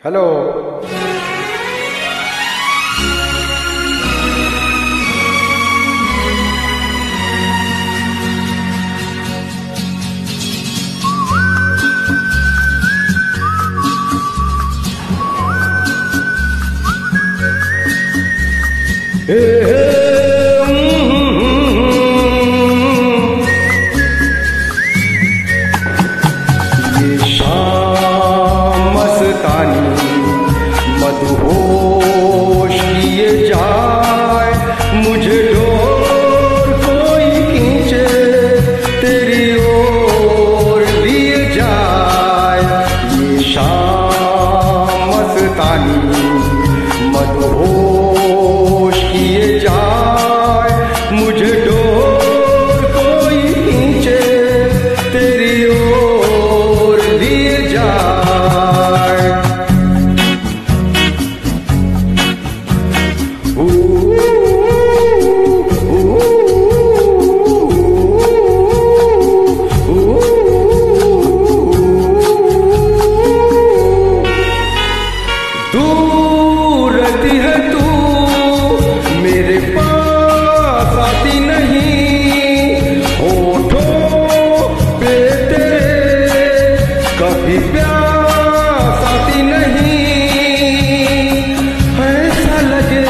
Hello. Hey, hey. कभी प्यास आती नहीं। ऐसा लगे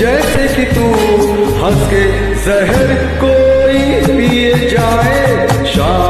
जैसे कि तू हंस के जहर कोई पिए जाए। शाम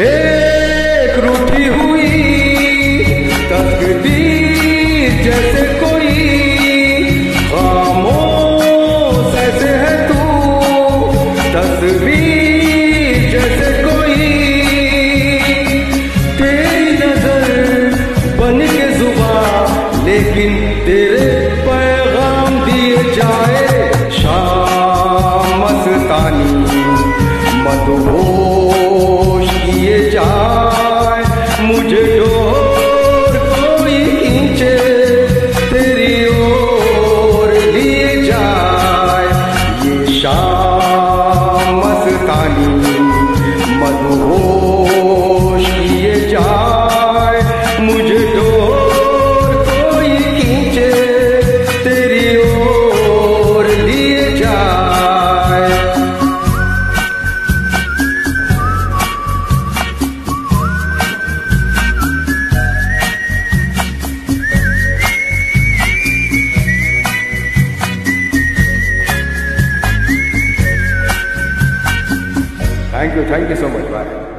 एक रूठी हुई तकदीर जैसे कोई। खामोश ऐसे है तू, तस्वीर जैसे कोई। तेरी नज़र बन के जुबा, लेकिन तेरे पैगाम दिए जाए शाम मस्तानी। मधुबो Thank you. Thank you so much. Bye.